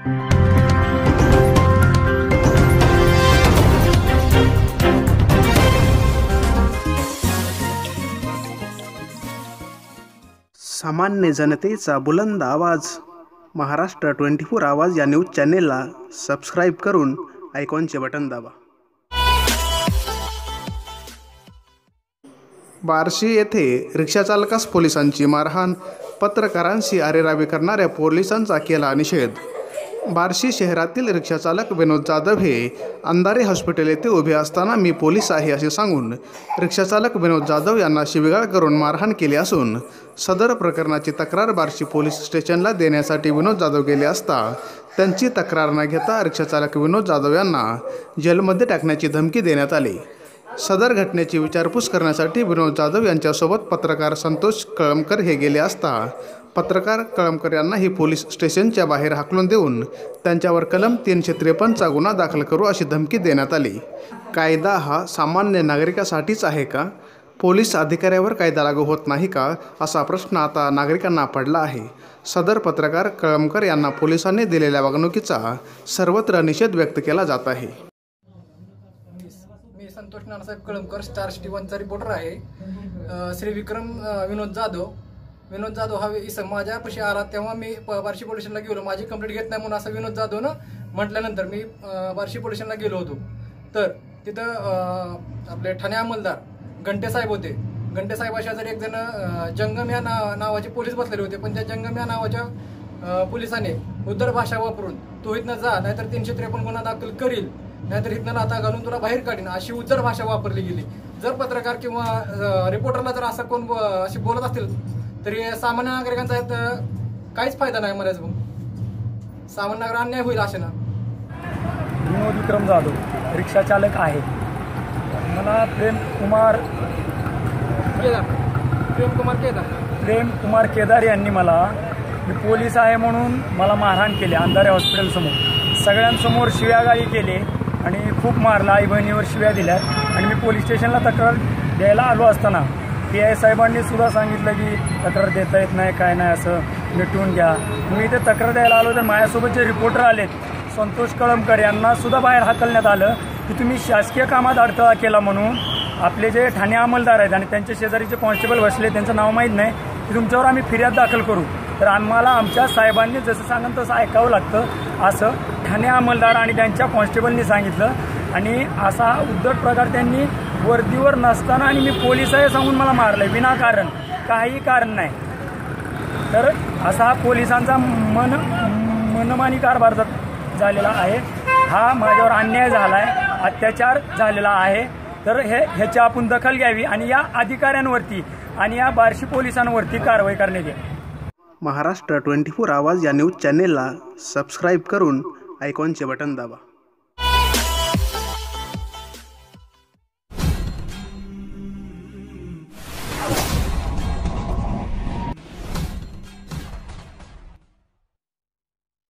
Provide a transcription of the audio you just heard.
सामान्य जनतेचा बुलंद आवाज. महाराष्ट्र ट्वेंटी फोर आवाज या न्यूज चॅनेलला सबस्क्राईब करून आयकॉनचे बटन दाबा. बार्शी येथे रिक्षाचालकास पोलिसांची मारहाण. पत्रकारांशी अरेरावी करणाऱ्या पोलिसांचा केला निषेध. बार्शी शहरातील रिक्षाचालक विनोद जाधव हे अंधारे हॉस्पिटल येथे उभे असताना मी पोलीस आहे असे सांगून रिक्षाचालक विनोद जाधव यांना शिवीगाळ करून मारहाण केली असून सदर प्रकरणाची तक्रार बार्शी पोलीस स्टेशनला देण्यासाठी विनोद जाधव गेले असता त्यांची तक्रार न घेता रिक्षाचालक विनोद जाधव यांना जेलमध्ये टाकण्याची धमकी देण्यात आली. सदर घटनेची विचारपूस करण्यासाठी विनोद जाधव यांच्यासोबत पत्रकार संतोष कळमकर हे गेले असता पत्रकार कळमकर यांना ही पोलीस स्टेशनच्या बाहेर हाकलून देऊन त्यांच्यावर कलम तीनशे त्रेपन्नचा गुन्हा दाखल करू अशी धमकी देण्यात आली. कायदा हा सामान्य नागरिकासाठीच आहे का? पोलीस अधिकाऱ्यावर कायदा लागू होत नाही का? असा प्रश्न आता नागरिकांना पडला आहे. सदर पत्रकार कळमकर यांना पोलिसांनी दिलेल्या वागणुकीचा सर्वत्र निषेध व्यक्त केला जात आहे. मी संतोष नानासाहेब कळमकर स्टार सिटी वनचा रिपोर्टर आहे. श्री विक्रम विनोद जाधव विनोद जाधव हा इसम माझ्यापाशी आला तेव्हा मी प- बार्शी पोलिशनला गेलो. माझी कंप्लीट घेत नाही म्हणून असं विनोद जाधवनं म्हटल्यानंतर मी बार्शी पोलिशनला गेलो होतो. तर तिथं आपले ठाणे अंमलदार घंटेसाहेब होते. घंटे जर एक जण जंगम या ना नावाचे पोलीस बसलेले होते पण त्या जंगम या नावाच्या पोलिसाने उद्धर भाषा वापरून तू इथनं जा नाहीतर तीनशे त्रेपन्न गुन्हा दाखल करील नाहीतर इथनं लाता घालून तुला बाहेर काढीन अशी उज्जर भाषा वापरली गेली. जर पत्रकार किंवा रिपोर्टरला जर असं कोण अशी बोलत असतील तरी सामान्य नागरिकांचा यात अ, काहीच फायदा नाही म्हणायचं मग सामान्य नागरिक अन्याय होईल असे ना. विनोद विक्रम जाधव रिक्षा चालक आहे. मला प्रेम कुमार केदार. प्रेम कुमार केदार. प्रेम कुमार केदार यांनी मला मी पोलीस आहे म्हणून मला मारहाण केली अंधारे हॉस्पिटलसमोर सगळ्यांसमोर शिव्यागाळी केली आणि खूप मारला आई बहिणीवर शिव्या दिल्या आणि मी पोलीस स्टेशनला तक्रार द्यायला आलो असताना पी आय साहेबांनी सुद्धा सांगितलं की तक्रार देता येत नाही काय नाही असं मिटवून घ्या. मी इथे तक्रार द्यायला आलो तर माझ्यासोबत जे रिपोर्टर आलेत संतोष कळमकर यांना सुद्धा बाहेर हाकलण्यात आलं की तुम्ही शासकीय कामात अडथळा केला म्हणून आपले जे ठाणे अंमलदार आहेत आणि त्यांच्या शेजारीचे कॉन्स्टेबल बसले त्यांचं नाव माहीत नाही की तुमच्यावर आम्ही फिर्याद दाखल करू. तर आम्हाला आमच्या साहेबांनी जसं सांगन तसं ऐकावं लागतं असं ठाणे अंमलदार आणि त्यांच्या कॉन्स्टेबलनी सांगितलं. आणि असा उद्धट प्रकार त्यांनी वर्दीवर नसताना आणि मी पोलीस आहे सांगून मला मारलंय विनाकारण. काही कारण नाही. तर असा हा पोलिसांचा मन मनमानी कारभार झालेला आहे हा माझ्यावर अन्याय झाला आहे अत्याचार झालेला आहे तर हे ह्याची आपण दखल घ्यावी आणि या अधिकाऱ्यांवरती आणि या बार्शी पोलिसांवरती कारवाई करण्यात येईल महाराष्ट्र ट्वेंटी फोर आवाज या न्यूज चॅनेलला सबस्क्राईब करून आयकॉनचे बटन दाबा.